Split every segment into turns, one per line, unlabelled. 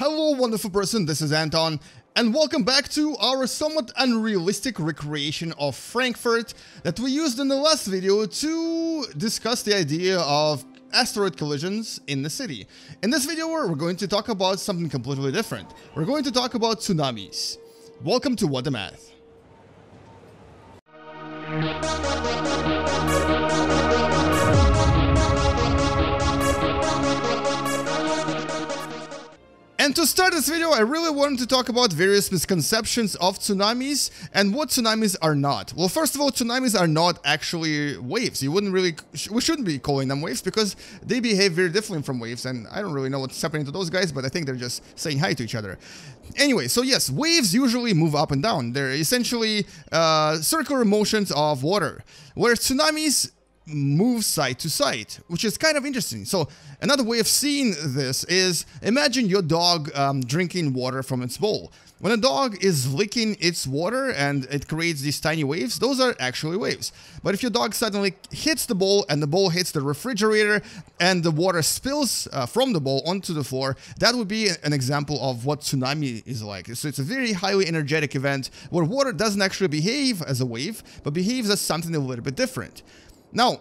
Hello wonderful person, this is Anton, and welcome back to our somewhat unrealistic recreation of Frankfurt that we used in the last video to discuss the idea of asteroid collisions in the city. In this video we're going to talk about something completely different. We're going to talk about tsunamis. Welcome to What Da Math. And to start this video, I really wanted to talk about various misconceptions of tsunamis and what tsunamis are not. Well, first of all, tsunamis are not actually waves. You wouldn't really, we shouldn't be calling them waves because they behave very differently from waves. And I don't really know what's happening to those guys, but I think they're just saying hi to each other. Anyway, so yes, waves usually move up and down. They're essentially uh, circular motions of water, whereas tsunamis move side to side, which is kind of interesting. So another way of seeing this is imagine your dog um, drinking water from its bowl. When a dog is licking its water and it creates these tiny waves, those are actually waves. But if your dog suddenly hits the bowl and the bowl hits the refrigerator and the water spills uh, from the bowl onto the floor, that would be an example of what tsunami is like. So it's a very highly energetic event where water doesn't actually behave as a wave, but behaves as something a little bit different. Now,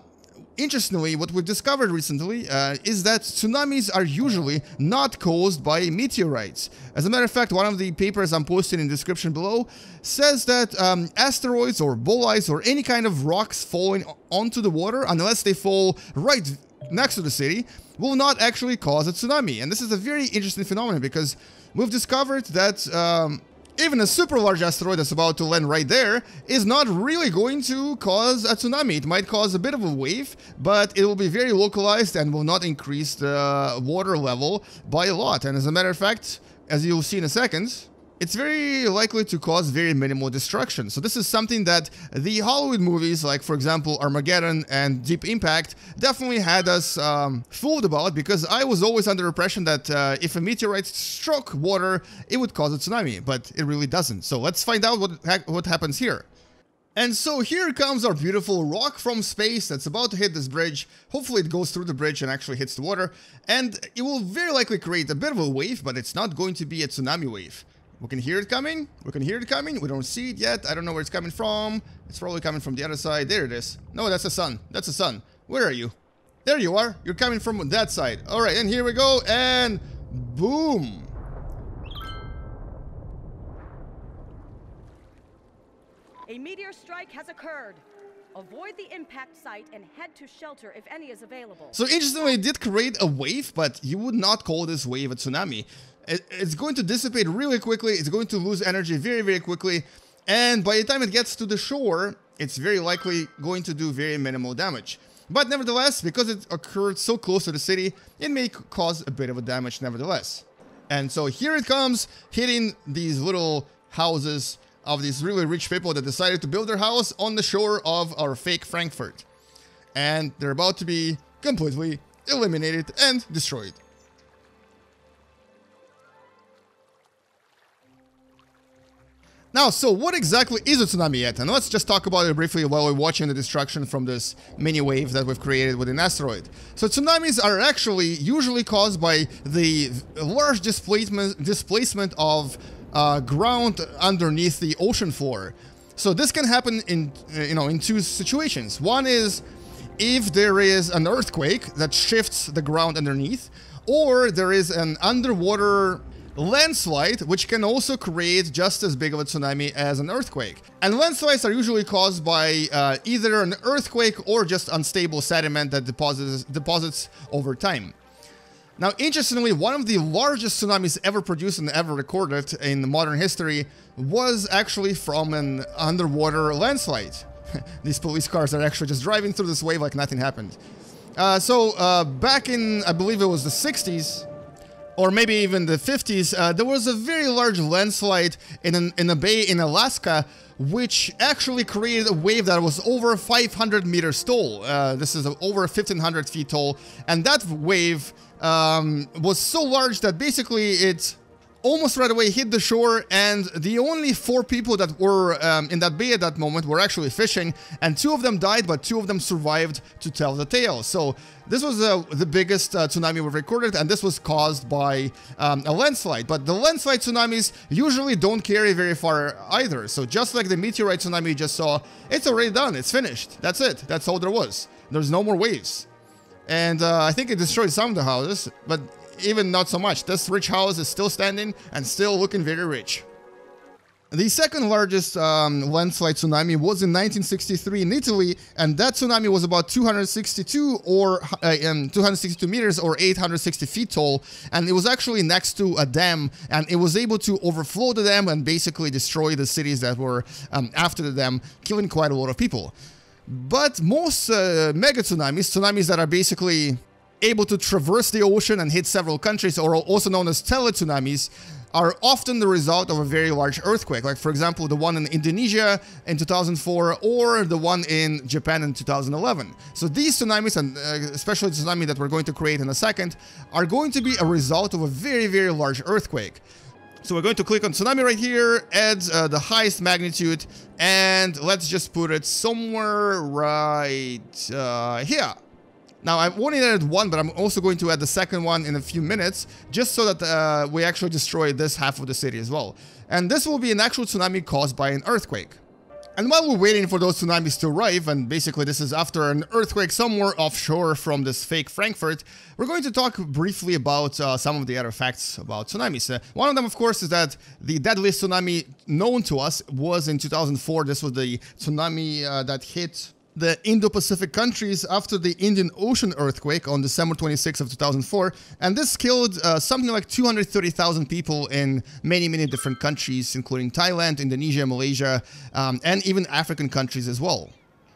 interestingly, what we've discovered recently uh, is that tsunamis are usually not caused by meteorites. As a matter of fact, one of the papers I'm posting in the description below says that um, asteroids or bolides or any kind of rocks falling onto the water, unless they fall right next to the city, will not actually cause a tsunami. And this is a very interesting phenomenon because we've discovered that um, even a super large asteroid that's about to land right there is not really going to cause a tsunami. It might cause a bit of a wave, but it will be very localized and will not increase the water level by a lot. And as a matter of fact, as you'll see in a second, it's very likely to cause very minimal destruction. So this is something that the Hollywood movies, like for example Armageddon and Deep Impact, definitely had us um, fooled about because I was always under the impression that uh, if a meteorite struck water, it would cause a tsunami, but it really doesn't. So let's find out what, ha what happens here. And so here comes our beautiful rock from space that's about to hit this bridge. Hopefully it goes through the bridge and actually hits the water. And it will very likely create a bit of a wave, but it's not going to be a tsunami wave. We can hear it coming. We can hear it coming. We don't see it yet. I don't know where it's coming from. It's probably coming from the other side. There it is. No, that's the sun. That's the sun. Where are you? There you are. You're coming from that side. All right, and here we go. And boom.
A meteor strike has occurred. Avoid the impact site and head to shelter if any is available.
So interestingly, it did create a wave, but you would not call this wave a tsunami it's going to dissipate really quickly. It's going to lose energy very, very quickly. And by the time it gets to the shore, it's very likely going to do very minimal damage. But nevertheless, because it occurred so close to the city, it may cause a bit of a damage nevertheless. And so here it comes, hitting these little houses of these really rich people that decided to build their house on the shore of our fake Frankfurt. And they're about to be completely eliminated and destroyed. Now, so what exactly is a tsunami yet? And let's just talk about it briefly while we're watching the destruction from this mini wave that we've created with an asteroid. So tsunamis are actually usually caused by the large displacement, displacement of uh, ground underneath the ocean floor. So this can happen in, you know, in two situations. One is if there is an earthquake that shifts the ground underneath, or there is an underwater landslide, which can also create just as big of a tsunami as an earthquake. And landslides are usually caused by uh, either an earthquake or just unstable sediment that deposits, deposits over time. Now, interestingly, one of the largest tsunamis ever produced and ever recorded in modern history was actually from an underwater landslide. These police cars are actually just driving through this wave like nothing happened. Uh, so, uh, back in, I believe it was the 60s, or maybe even the 50s, uh, there was a very large landslide in, an, in a bay in Alaska, which actually created a wave that was over 500 meters tall. Uh, this is over 1500 feet tall, and that wave um, was so large that basically it almost right away hit the shore, and the only four people that were um, in that bay at that moment were actually fishing, and two of them died, but two of them survived to tell the tale. So this was uh, the biggest uh, tsunami we've recorded, and this was caused by um, a landslide. But the landslide tsunamis usually don't carry very far either. So just like the meteorite tsunami you just saw, it's already done. It's finished. That's it. That's all there was. There's no more waves. And uh, I think it destroyed some of the houses, but even not so much. This rich house is still standing and still looking very rich. The second largest um, landslide tsunami was in 1963 in Italy, and that tsunami was about 262 or uh, um, 262 meters or 860 feet tall, and it was actually next to a dam, and it was able to overflow the dam and basically destroy the cities that were um, after the dam, killing quite a lot of people. But most uh, mega tsunamis, tsunamis that are basically able to traverse the ocean and hit several countries, or also known as tele-tsunamis, are often the result of a very large earthquake, like for example the one in Indonesia in 2004 or the one in Japan in 2011. So these tsunamis, and uh, especially the tsunami that we're going to create in a second, are going to be a result of a very, very large earthquake. So we're going to click on tsunami right here, add uh, the highest magnitude, and let's just put it somewhere right uh, here. Now, I've only added one, but I'm also going to add the second one in a few minutes, just so that uh, we actually destroy this half of the city as well. And this will be an actual tsunami caused by an earthquake. And while we're waiting for those tsunamis to arrive, and basically this is after an earthquake somewhere offshore from this fake Frankfurt, we're going to talk briefly about uh, some of the other facts about tsunamis. Uh, one of them, of course, is that the deadliest tsunami known to us was in 2004. This was the tsunami uh, that hit the Indo-Pacific countries after the Indian Ocean earthquake on December 26 of 2004, and this killed uh, something like 230,000 people in many, many different countries, including Thailand, Indonesia, Malaysia, um, and even African countries as well.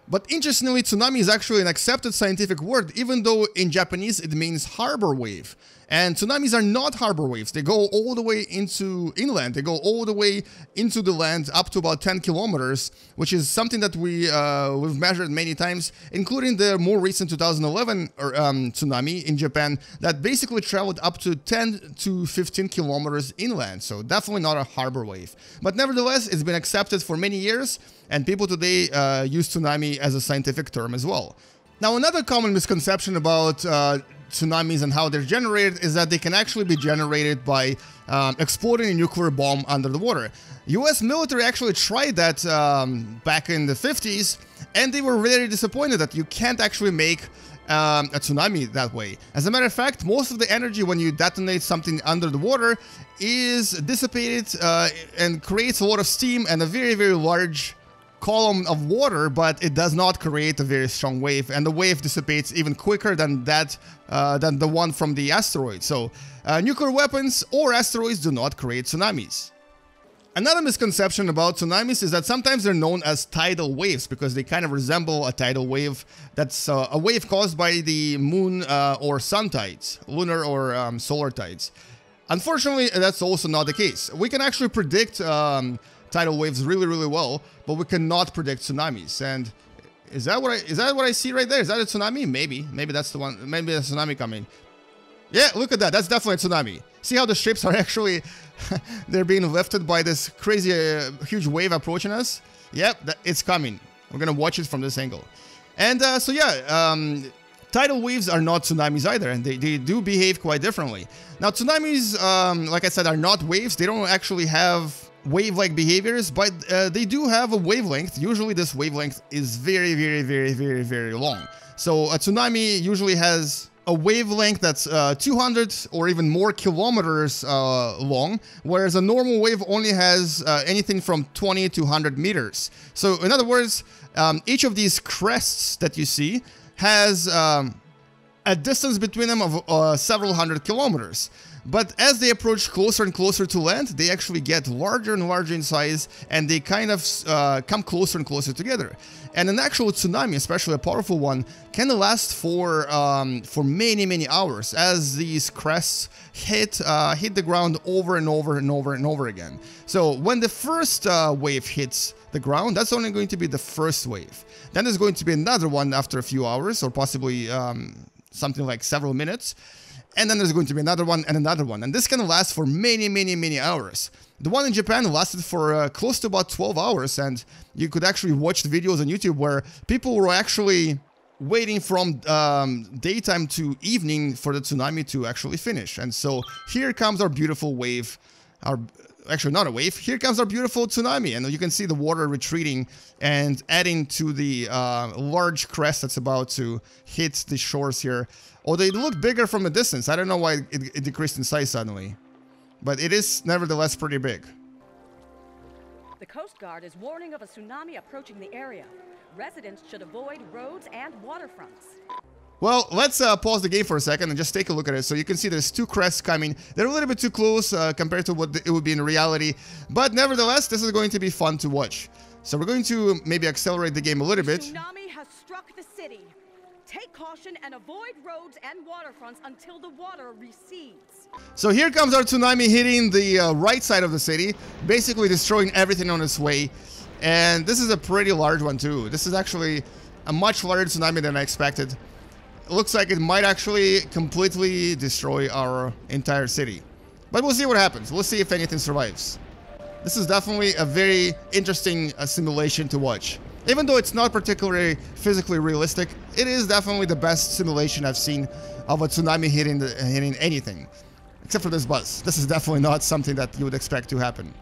But interestingly, tsunami is actually an accepted scientific word, even though in Japanese it means harbor wave. And tsunamis are not harbor waves. They go all the way into inland. They go all the way into the land up to about 10 kilometers, which is something that we, uh, we've measured many times, including the more recent 2011 er, um, tsunami in Japan that basically traveled up to 10 to 15 kilometers inland. So definitely not a harbor wave. But nevertheless, it's been accepted for many years, and people today uh, use tsunami as a scientific term as well. Now, another common misconception about uh, tsunamis and how they're generated is that they can actually be generated by um, exploding a nuclear bomb under the water. US military actually tried that um, back in the 50s and they were very disappointed that you can't actually make um, a tsunami that way. As a matter of fact, most of the energy when you detonate something under the water is dissipated uh, and creates a lot of steam and a very, very large column of water, but it does not create a very strong wave, and the wave dissipates even quicker than that uh, than the one from the asteroid. So uh, nuclear weapons or asteroids do not create tsunamis. Another misconception about tsunamis is that sometimes they're known as tidal waves because they kind of resemble a tidal wave that's uh, a wave caused by the moon uh, or sun tides, lunar or um, solar tides. Unfortunately, that's also not the case. We can actually predict um, tidal waves really, really well, but we cannot predict tsunamis. And is that what I is that what I see right there? Is that a tsunami? Maybe. Maybe that's the one. Maybe a tsunami coming. Yeah, look at that. That's definitely a tsunami. See how the ships are actually they're being lifted by this crazy uh, huge wave approaching us? Yep, that, it's coming. We're gonna watch it from this angle. And uh, so yeah, um, tidal waves are not tsunamis either, and they, they do behave quite differently. Now tsunamis, um, like I said, are not waves. They don't actually have wave-like behaviors, but uh, they do have a wavelength. Usually this wavelength is very, very, very, very, very long. So a tsunami usually has a wavelength that's uh, 200 or even more kilometers uh, long, whereas a normal wave only has uh, anything from 20 to 100 meters. So in other words, um, each of these crests that you see has um, a distance between them of uh, several hundred kilometers. But as they approach closer and closer to land, they actually get larger and larger in size and they kind of uh, come closer and closer together. And an actual tsunami, especially a powerful one, can last for um, for many many hours as these crests hit uh, hit the ground over and over and over and over again. So when the first uh, wave hits the ground, that's only going to be the first wave. Then there's going to be another one after a few hours or possibly um, something like several minutes. And then there's going to be another one and another one. And this can last for many, many, many hours. The one in Japan lasted for uh, close to about 12 hours, and you could actually watch the videos on YouTube where people were actually waiting from um, daytime to evening for the tsunami to actually finish. And so here comes our beautiful wave, our actually not a wave. Here comes our beautiful tsunami, and you can see the water retreating and adding to the uh, large crest that's about to hit the shores here. Oh, they look bigger from a distance. I don't know why it, it decreased in size suddenly, but it is nevertheless pretty big.
The Coast Guard is warning of a tsunami approaching the area. Residents should avoid roads and waterfronts.
Well, let's uh, pause the game for a second and just take a look at it. So you can see there's two crests coming. They're a little bit too close uh, compared to what it would be in reality. But nevertheless, this is going to be fun to watch. So we're going to maybe accelerate the game a little bit.
Tsunami has struck the city. Take caution and avoid roads and waterfronts until the water recedes.
So here comes our tsunami hitting the uh, right side of the city, basically destroying everything on its way. And this is a pretty large one too. This is actually a much larger tsunami than I expected It looks like it might actually completely destroy our entire city. But we'll see what happens. We'll see if anything survives. This is definitely a very interesting uh, simulation to watch. Even though it's not particularly physically realistic, it is definitely the best simulation I've seen of a tsunami hitting, the, hitting anything. Except for this bus. This is definitely not something that you would expect to happen.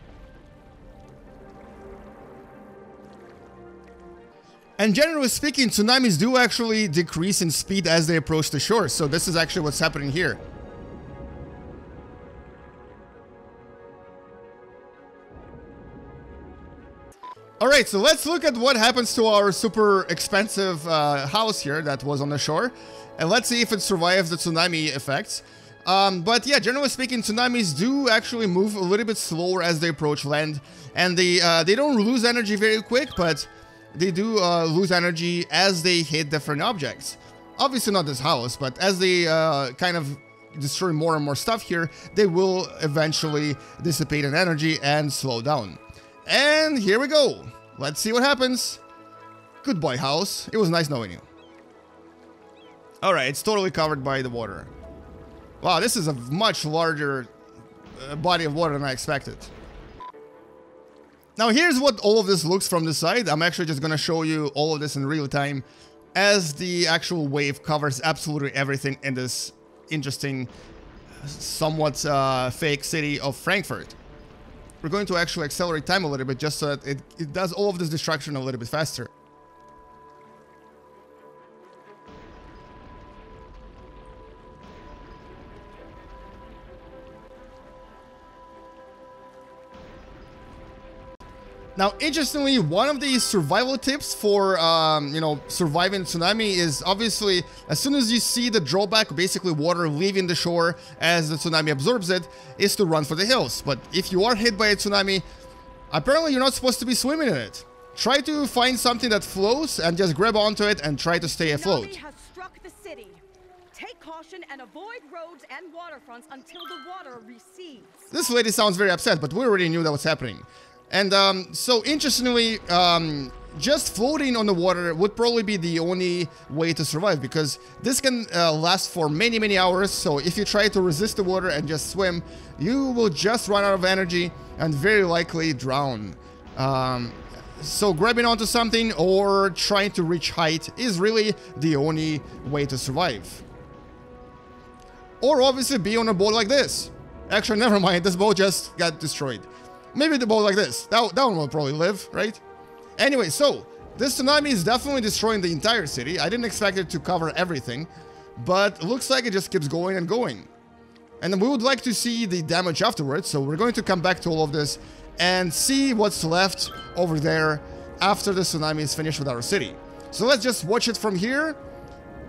And generally speaking, tsunamis do actually decrease in speed as they approach the shore. So this is actually what's happening here. Alright, so let's look at what happens to our super expensive uh, house here that was on the shore. And let's see if it survives the tsunami effects. Um, but yeah, generally speaking, tsunamis do actually move a little bit slower as they approach land. And they, uh, they don't lose energy very quick, but they do uh, lose energy as they hit different objects. Obviously not this house, but as they uh, kind of destroy more and more stuff here, they will eventually dissipate in energy and slow down. And here we go. Let's see what happens. Goodbye, house. It was nice knowing you. Alright, it's totally covered by the water. Wow, this is a much larger uh, body of water than I expected. Now here's what all of this looks from the side. I'm actually just gonna show you all of this in real time as the actual wave covers absolutely everything in this interesting, somewhat uh, fake city of Frankfurt. We're going to actually accelerate time a little bit just so that it, it does all of this destruction a little bit faster. Now, interestingly, one of the survival tips for, um, you know, surviving tsunami is obviously as soon as you see the drawback, basically water leaving the shore as the tsunami absorbs it, is to run for the hills. But if you are hit by a tsunami, apparently you're not supposed to be swimming in it. Try to find something that floats and just grab onto it and try to stay afloat.
Has struck the city. Take caution and avoid roads and waterfronts until the water recedes.
This lady sounds very upset, but we already knew that was happening. And um, so interestingly, um, just floating on the water would probably be the only way to survive because this can uh, last for many, many hours. So if you try to resist the water and just swim, you will just run out of energy and very likely drown. Um, so grabbing onto something or trying to reach height is really the only way to survive. Or obviously be on a boat like this. Actually, never mind, this boat just got destroyed. Maybe the boat like this. That, that one will probably live, right? Anyway, so this tsunami is definitely destroying the entire city. I didn't expect it to cover everything, but looks like it just keeps going and going. And we would like to see the damage afterwards, so we're going to come back to all of this and see what's left over there after the tsunami is finished with our city. So let's just watch it from here,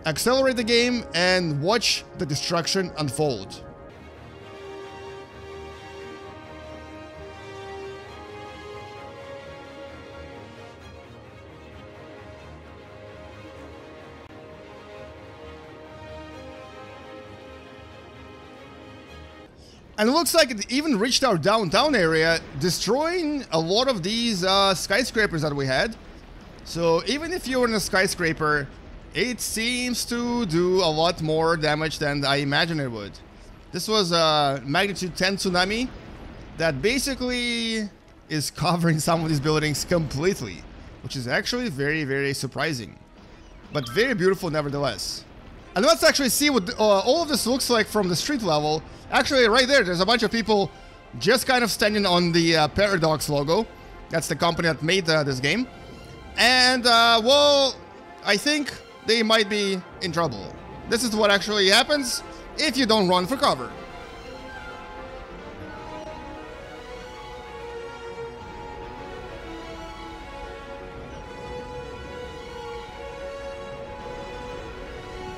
accelerate the game, and watch the destruction unfold. And it looks like it even reached our downtown area, destroying a lot of these uh, skyscrapers that we had. So even if you're in a skyscraper, it seems to do a lot more damage than I imagined it would. This was a magnitude 10 tsunami that basically is covering some of these buildings completely, which is actually very, very surprising, but very beautiful nevertheless. And let's actually see what uh, all of this looks like from the street level. Actually, right there, there's a bunch of people just kind of standing on the uh, Paradox logo. That's the company that made uh, this game. And, uh, well, I think they might be in trouble. This is what actually happens if you don't run for cover.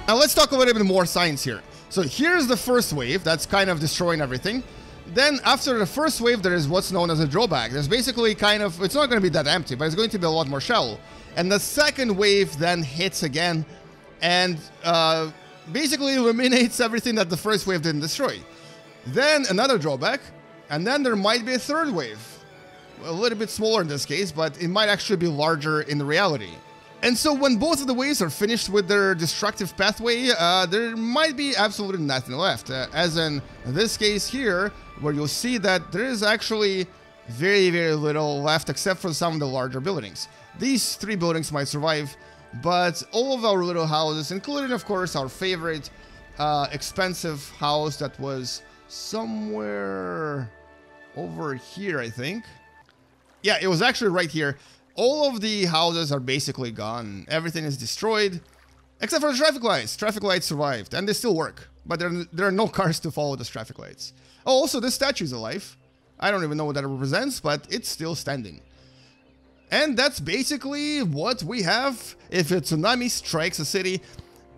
Now let's talk a little bit more science here. So here's the first wave that's kind of destroying everything. Then after the first wave, there is what's known as a drawback. There's basically kind of, it's not going to be that empty, but it's going to be a lot more shallow. And the second wave then hits again and uh, basically eliminates everything that the first wave didn't destroy. Then another drawback, and then there might be a third wave. A little bit smaller in this case, but it might actually be larger in reality. And so when both of the waves are finished with their destructive pathway, uh, there might be absolutely nothing left. Uh, as in this case here, where you'll see that there is actually very, very little left except for some of the larger buildings. These three buildings might survive, but all of our little houses, including of course our favorite uh, expensive house that was somewhere over here, I think. Yeah, it was actually right here. All of the houses are basically gone. Everything is destroyed, except for the traffic lights. Traffic lights survived, and they still work, but there, there are no cars to follow the traffic lights. Oh, also, this statue is alive. I don't even know what that represents, but it's still standing. And that's basically what we have if a tsunami strikes a city.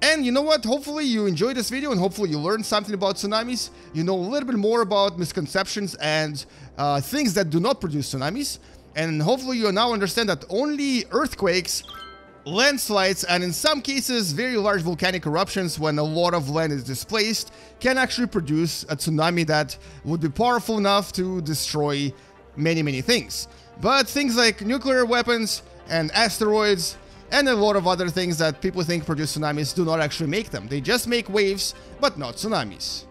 And you know what? Hopefully you enjoyed this video and hopefully you learned something about tsunamis. You know a little bit more about misconceptions and uh, things that do not produce tsunamis. And hopefully you now understand that only earthquakes, landslides, and in some cases very large volcanic eruptions when a lot of land is displaced can actually produce a tsunami that would be powerful enough to destroy many, many things. But things like nuclear weapons and asteroids and a lot of other things that people think produce tsunamis do not actually make them. They just make waves, but not tsunamis.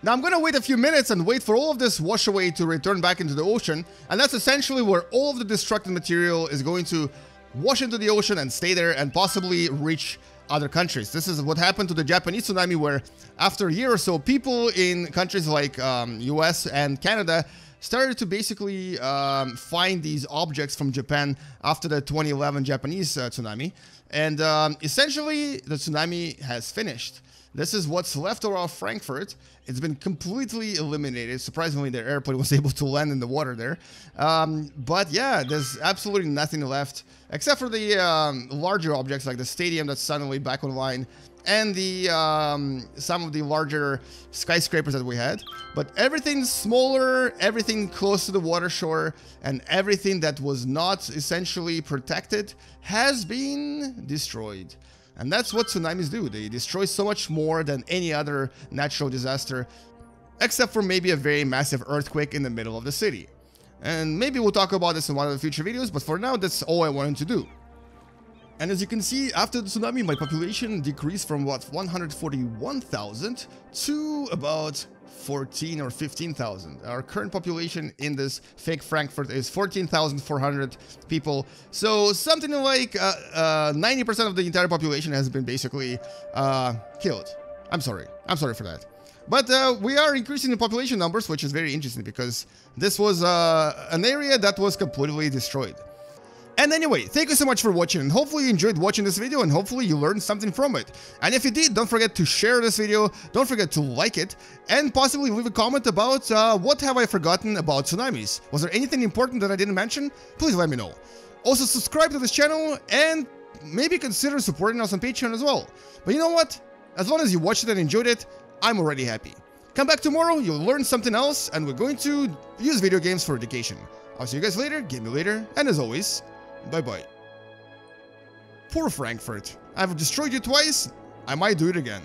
Now I'm gonna wait a few minutes and wait for all of this wash away to return back into the ocean, and that's essentially where all of the destructive material is going to wash into the ocean and stay there and possibly reach other countries. This is what happened to the Japanese tsunami where after a year or so, people in countries like um, US and Canada started to basically um, find these objects from Japan after the 2011 Japanese uh, tsunami. And um, essentially, the tsunami has finished. This is what's left of Frankfurt. It's been completely eliminated. Surprisingly, their airplane was able to land in the water there. Um, but yeah, there's absolutely nothing left except for the um, larger objects like the stadium that's suddenly back online and the um, some of the larger skyscrapers that we had. But everything smaller, everything close to the water shore, and everything that was not essentially protected has been destroyed. And that's what tsunamis do. They destroy so much more than any other natural disaster, except for maybe a very massive earthquake in the middle of the city. And maybe we'll talk about this in one of the future videos, but for now, that's all I wanted to do. And as you can see, after the tsunami, my population decreased from what 141,000 to about 14 or 15,000. Our current population in this fake Frankfurt is 14,400 people. So something like 90% uh, uh, of the entire population has been basically uh, killed. I'm sorry. I'm sorry for that. But uh, we are increasing the population numbers, which is very interesting because this was uh, an area that was completely destroyed. And anyway, thank you so much for watching and hopefully you enjoyed watching this video and hopefully you learned something from it. And if you did, don't forget to share this video, don't forget to like it, and possibly leave a comment about uh, what have I forgotten about tsunamis. Was there anything important that I didn't mention? Please let me know. Also subscribe to this channel and maybe consider supporting us on Patreon as well. But you know what? As long as you watched it and enjoyed it, I'm already happy. Come back tomorrow, you'll learn something else, and we're going to use video games for education. I'll see you guys later, game me later, and as always, Bye bye. Poor Frankfurt. I've destroyed you twice, I might do it again.